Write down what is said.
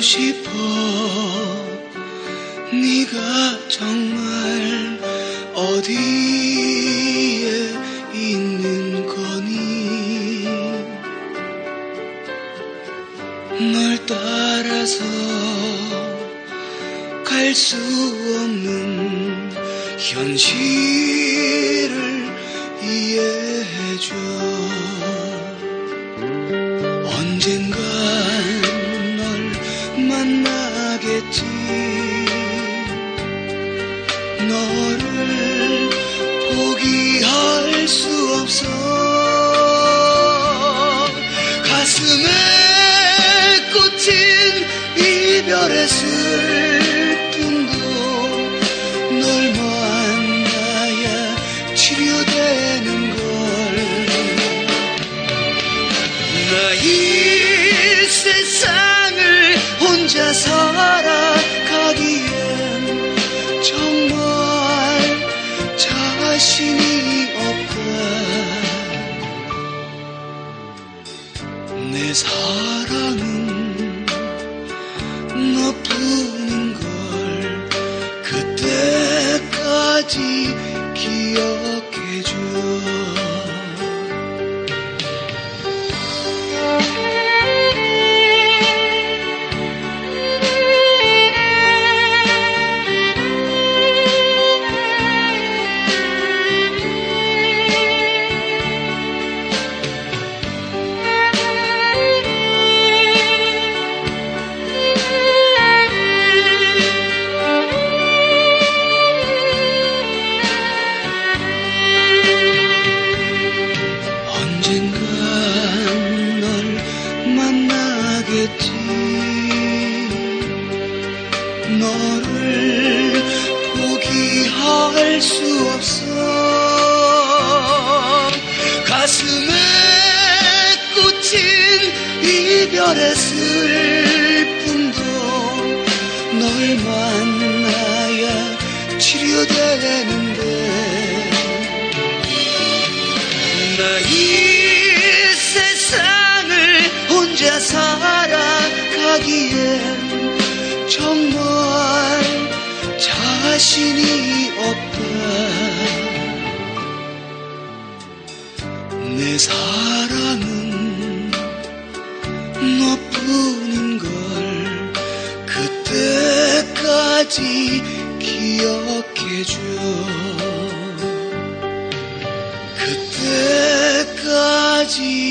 싶어. 네가 정말 어디에 있는 거니? 널 따라서 갈 수 없는 현실을 이해해줘 만나겠지. 너를 포기할 수 없어. 가슴에 꽂힌 이별의 슬픔도 널 만나야 치료되는 걸. 나이 세상을 혼자 살아가기엔 정말 자신이 없다. 내 사랑은 너뿐인 걸 그때까지 기억 만나겠지 너를 포기할 수 없어. 가슴에 꽂힌 이별의 슬픔도 널 만나야 치료되는 자신이 없다 내 사랑은 너뿐인 걸 그때까지 기억해줘. 그때까지